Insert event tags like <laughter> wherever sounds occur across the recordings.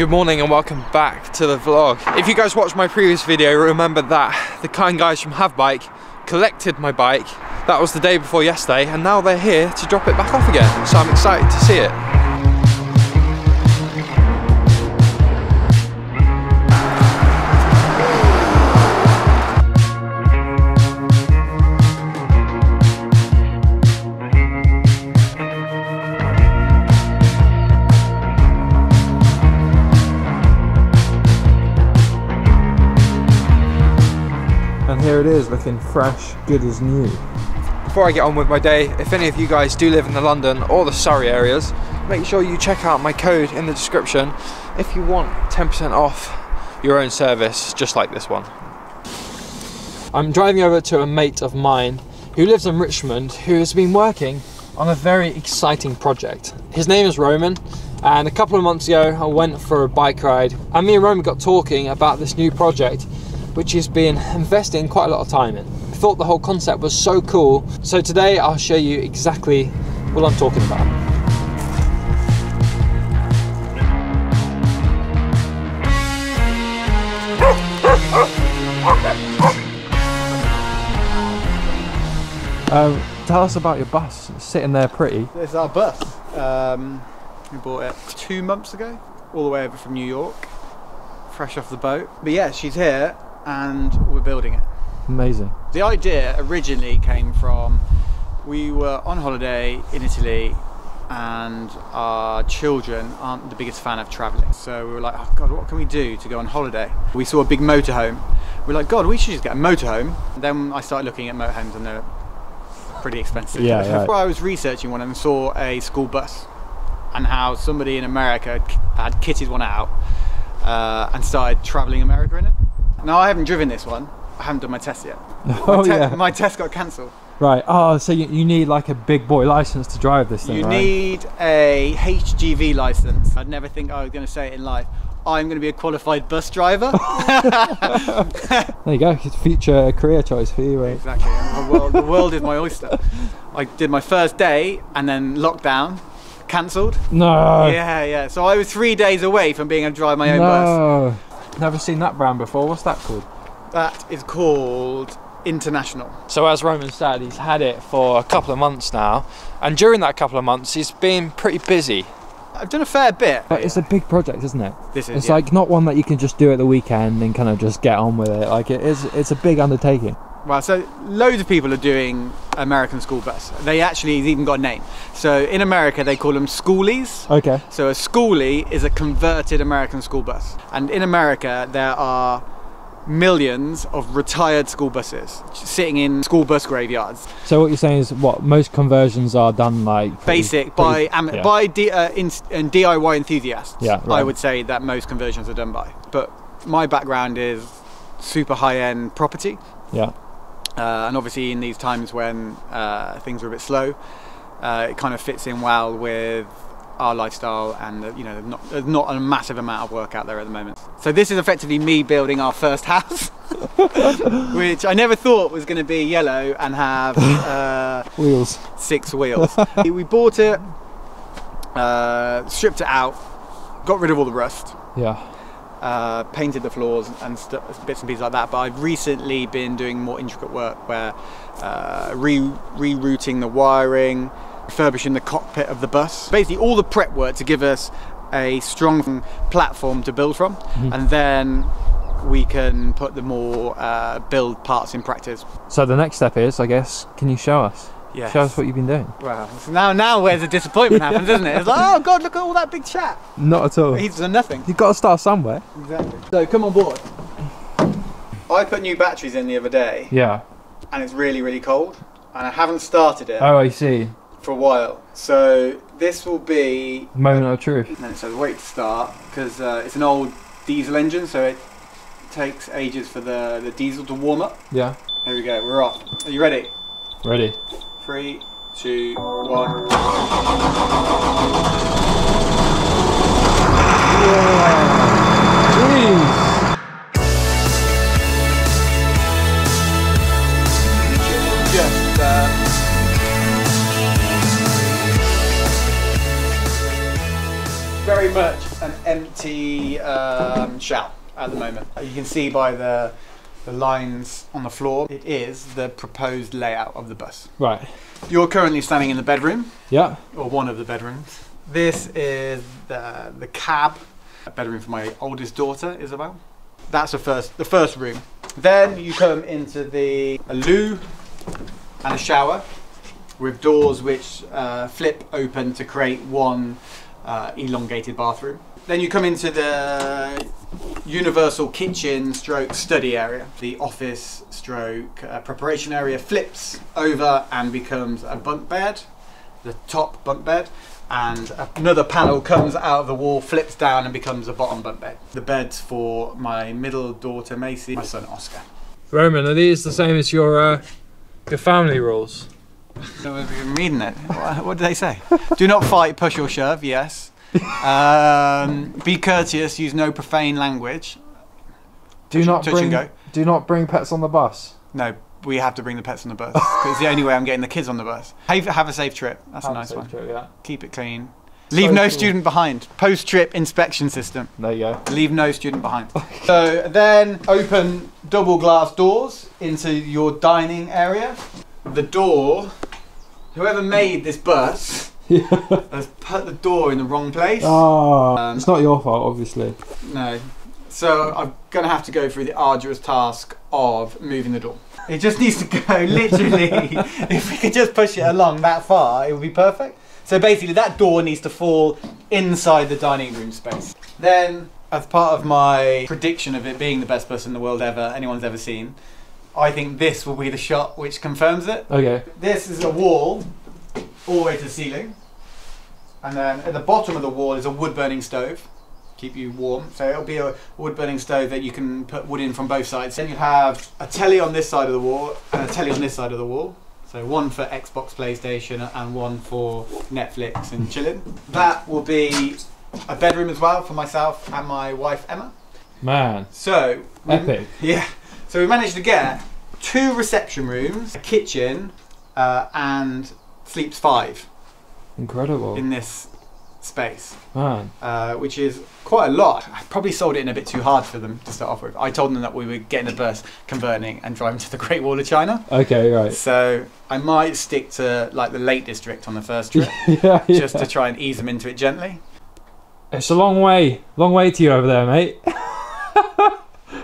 Good morning and welcome back to the vlog. If you guys watched my previous video, remember that the kind guys from Havebike collected my bike. That was the day before yesterday and now they're here to drop it back off again. So I'm excited to see it. Is, looking fresh, good as new. Before I get on with my day, if any of you guys do live in the London or the Surrey areas, make sure you check out my code in the description if you want 10% off your own service, just like this one. I'm driving over to a mate of mine who lives in Richmond who has been working on a very exciting project. His name is Roman and a couple of months ago I went for a bike ride and me and Roman got talking about this new project which he's been investing quite a lot of time in. I thought the whole concept was so cool so today I'll show you exactly what I'm talking about. Um, tell us about your bus sitting there pretty. This is our bus. Um, we bought it two months ago, all the way over from New York, fresh off the boat. But yeah, she's here and we're building it. Amazing. The idea originally came from we were on holiday in Italy and our children aren't the biggest fan of travelling. So we were like, oh God, what can we do to go on holiday? We saw a big motorhome. We are like, God, we should just get a motorhome. And then I started looking at motorhomes and they're pretty expensive. Yeah. Before I was researching one and saw a school bus and how somebody in America had kitted one out uh, and started travelling America in it. Now I haven't driven this one. I haven't done my test yet. <laughs> Oh my, te- yeah. my test got cancelled. Right. Oh, so you, you need like a big boy license to drive this thing, You right? need a HGV license. I'd never think I was going to say it in life. I'm going to be a qualified bus driver. <laughs> <laughs> There you go. It's a future career choice for you, right? exactly. The world, the world is my oyster. I did my first day and then lockdown, cancelled. No. Yeah, yeah. So I was three days away from being able to drive my own bus. No. Never seen that brand before. What's that called? That is called International. So as Roman said, he's had it for a couple of months now, and during that couple of months, he's been pretty busy. I've done a fair bit. But it's a big project, isn't it? This is It's yeah. like not one that you can just do at the weekend and kind of just get on with it. Like it is, it's a big undertaking. Well, so loads of people are doing American school bus. They actually even got a name. So in America, they call them schoolies. Okay. So a schoolie is a converted American school bus. And in America, there are millions of retired school buses sitting in school bus graveyards. So what you're saying is what most conversions are done like pretty- Basic by pretty- am- yeah. by D- uh, in- and DIY enthusiasts. Yeah, I would say that most conversions are done by. But my background is super high-end property. yeah. Uh, and obviously, in these times when uh, things are a bit slow, uh, it kind of fits in well with our lifestyle, and you know, not, there's not a massive amount of work out there at the moment. So this is effectively me building our first house, <laughs> which I never thought was going to be yellow and have uh, Wheels. six wheels. <laughs> we bought it, uh, stripped it out, got rid of all the rust, Yeah. Uh, painted the floors and bits and pieces like that. But I've recently been doing more intricate work where uh, re- rerouting the wiring, refurbishing the cockpit of the bus. Basically, all the prep work to give us a strong platform to build from, and then we can put the more uh, build parts in practice. So the next step is, I guess, can you show us? Yes. Show us what you've been doing. Wow. So now, now where's the disappointment happens, isn't it? It's like, oh God, look at all that big chat. Not at all. He's done nothing. You've got to start somewhere. Exactly. So come on board. I put new batteries in the other day, Yeah. and it's really, really cold, and I haven't started it Oh, I see. for a while. So this will be. Moment of truth. And then it says wait to start because uh, it's an old diesel engine, so it takes ages for the the diesel to warm up. Yeah. Here we go. We're off. Are you ready? Ready. Three, two, one. Very much an empty empty um, shell at the moment. You can see by the the lines on the floor, it is the proposed layout of the bus. Right. You're currently standing in the bedroom, Yeah. or one of the bedrooms. This is the, the cab, a bedroom for my oldest daughter, Isabel. That's the first, the first room. Then you come into the a loo and a shower with doors which uh, flip open to create one uh, elongated bathroom. Then you come into the universal kitchen stroke study area. The office stroke uh, preparation area flips over and becomes a bunk bed, the top bunk bed, and another panel comes out of the wall, flips down and becomes a bottom bunk bed. The beds for my middle daughter Macy, my son Oscar. Roman, are these the same as your uh, your family rules? We've reading it. What, what did they say? Do not fight, push or shove. Yes. Um, be courteous. Use no profane language. Do Touch- not touch bring and go. do not bring pets on the bus. No, we have to bring the pets on the bus. it's the only way I'm getting the kids on the bus. Have, have a safe trip. That's a nice one. yeah. Keep it clean. Leave no cool. student behind. Post trip inspection system. There you go. Leave no student behind. So then open double glass doors into your dining area. The door, whoever made this bus has put the door in the wrong place. Oh, Um, it's not your fault, obviously. No. So I'm going to have to go through the arduous task of moving the door. It just needs to go <laughs> literally. if we could just push it along that far, it would be perfect. So basically, that door needs to fall inside the dining room space. Then, as part of my prediction of it being the best bus in the world ever, anyone's ever seen, I think this will be the shot which confirms it. Okay. This is a wall all the way to the ceiling. And then at the bottom of the wall is a wood burning stove. Keep you warm. So it'll be a wood burning stove that you can put wood in from both sides. Then you have a telly on this side of the wall and a telly on this side of the wall. So one for Xbox, PlayStation, and one for Netflix and chilling. That will be a bedroom as well for myself and my wife Emma. Man, So we- epic. yeah. So we managed to get two reception rooms, a kitchen, uh, and sleeps five Incredible. in this space, Man. uh, which is quite a lot. I probably sold it in a bit too hard for them to start off with. I told them that we were getting a bus, converting, and driving to the Great Wall of China. Okay, right. So I might stick to like the Lake District on the first <laughs> trip, yeah, just yeah. to try and ease them into it gently. It's a long way, long way to you over there, mate. <laughs>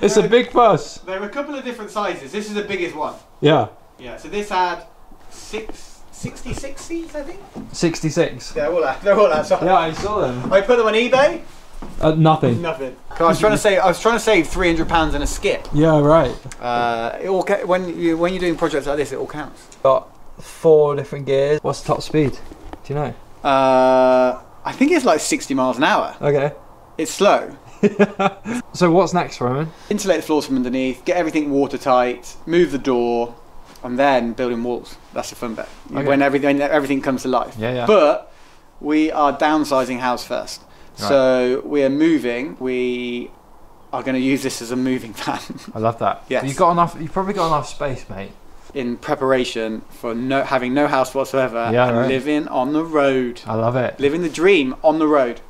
it's a big bus. There are a couple of different sizes. This is the biggest one. Yeah, Yeah. So this had six, 66 seats, I think. 66. They're all that. They're all that. Yeah, I saw them. I put them on eBay. Uh, nothing. Nothing. I was trying to say I was trying to save three hundred pounds in a skip. Yeah, right. Uh, it all ca- when you when you're doing projects like this, it all counts. Got four different gears. What's the top speed? Do you know? Uh, I think it's like sixty miles an hour. Okay. It's slow. <laughs> So what's next, Roman? Insulate the floors from underneath. Get everything watertight. Move the door, and then building walls. That's the fun bit. Okay. When everything everything comes to life. Yeah, yeah. But we are downsizing house first. So we are moving. We are going to use this as a moving <laughs> van. I love that. Yes. You've got enough. You've probably got enough space, mate. in preparation for no having no house whatsoever Yeah, and right. living on the road. I love it. Living the dream on the road.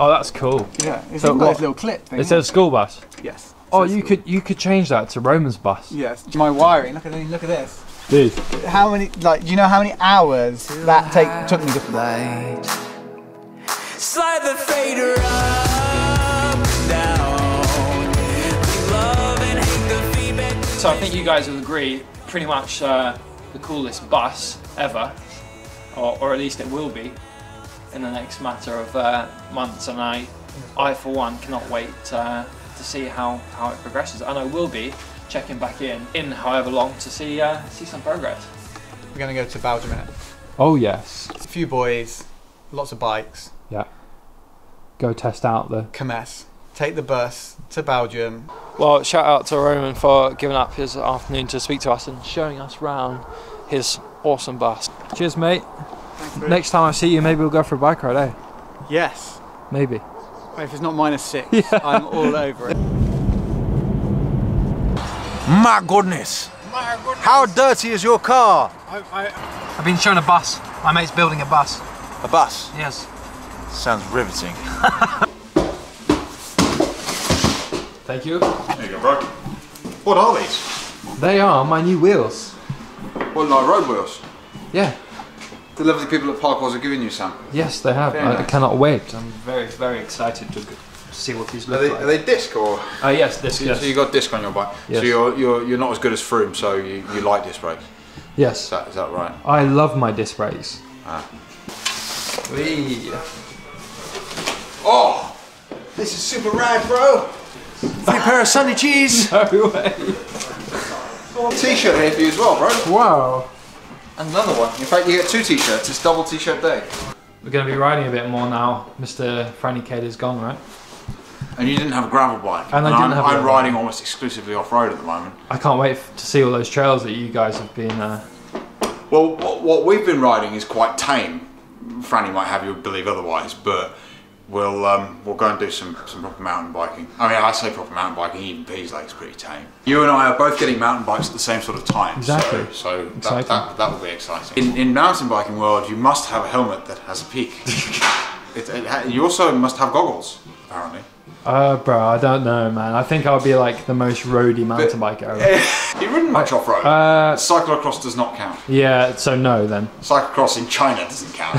Oh, that's cool. Yeah, it's So even got this little clip thing. It says school bus. yes. Oh, Says you school. could you could change that to Roman's bus, Yes. My wiring. Look at the, look at this. dude. How many? Like, do you know how many hours that take took me to? light. Slide the fader up down. Love and hate the feedback. So I think you guys will agree, pretty much uh, the coolest bus ever, or, or at least it will be in the next matter of uh, months. And I, I for one, cannot wait uh, to see how, how it progresses. And I will be checking back in in however long to see uh, see some progress. We're gonna go to Belgium in it. Oh yes, A few boys, lots of bikes. yeah. Go test out the. Comess. Take the bus to Belgium. Well, shout out to Roman for giving up his afternoon to speak to us and showing us round his awesome bus. Cheers, mate. Next time I see you, maybe we'll go for a bike ride, eh? Yes. Maybe. If it's not minus six, <laughs> I'm all over it. My goodness. How dirty is your car? I've been shown a bus. My mate's building a bus. A bus. Yes. Sounds riveting. <laughs> Thank you. There you go, bro. What are these? They are my new wheels. What, like road wheels? Yeah. The lovely people at Park are giving you some. Yes, they have. I nice. cannot wait. I'm very, very excited to see what these Are look they, like. are they disc or? Uh, yes, this. So Yes. you got disc on your bike. Yes. So you're, you're you're not as good as Froome, so you, you like disc brakes. Is yes. that, is that right? I love my disc brakes. Ah. Whee. Oh, this is super rad, bro. Free pair of sunny cheese. <laughs> No way. T-shirt here for you as well, bro. Wow. And another one. In fact, you get two T-shirts. It's double T-shirt day. We're going to be riding a bit more now. Mr. Franny Cade is gone, right? And you didn't have a gravel bike. And I didn't I'm, have a I'm gravel riding almost exclusively off-road at the moment. I can't wait to see all those trails that you guys have been. Uh, Well, what, what we've been riding is quite tame. Franny might have you believe otherwise, but we'll um, we'll go and do some, some proper mountain biking. I mean, I say proper mountain biking. Even Peaslake's pretty tame. You and I are both getting mountain bikes at the same sort of time. Exactly. So, so that, Exciting. that, that will be exciting. In, in mountain biking world, you must have a helmet that has a peak. <laughs> it, it you also must have goggles, apparently. Uh, bro, I don't know, man. I think I'll be like the most roady mountain biker ever. You've ridden much off-road. Uh, Cyclocross does not count. yeah, so no then. Cyclocross in China doesn't count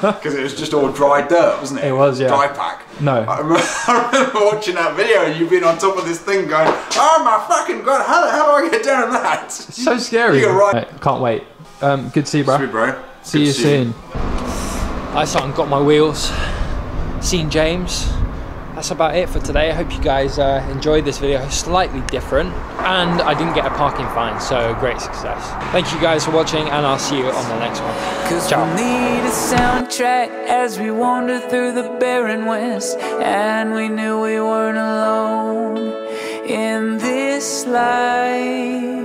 because <laughs> it was just all dry dirt, wasn't it? It was, yeah. Dry pack. No. I remember, <laughs> I remember watching that video and you've been on top of this thing going, oh my fucking god, how the hell do I get down that? So scary. You're right. Right, can't wait. Um, good to see you, bro. Sweet bro. See you soon. I sat and got my wheels, seen James. That's about it for today. I hope you guys uh, enjoyed this video, slightly different, and I didn't get a parking fine, so great success. Thank you guys for watching, and I'll see you on the next one. Cause Ciao. we need a soundtrack as we wander through the barren west. And we knew we weren't alone in this life.